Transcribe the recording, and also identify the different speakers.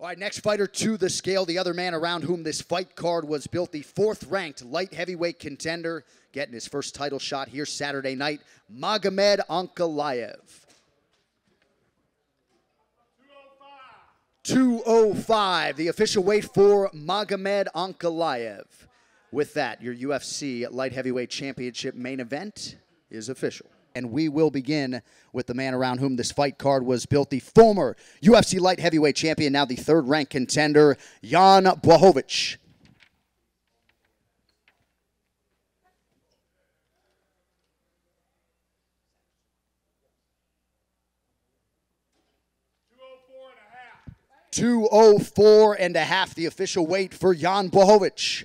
Speaker 1: All right, next fighter to the scale, the other man around whom this fight card was built, the fourth ranked light heavyweight contender, getting his first title shot here Saturday night, Magomed Ankalaev. 205, the official weight for Magomed Ankalaev. With that, your UFC light heavyweight championship main event is official. And we will begin with the man around whom this fight card was built, the former UFC light heavyweight champion, now the third ranked contender, Jan Blachowicz. Two oh four and a half, the official weight for Jan Blachowicz.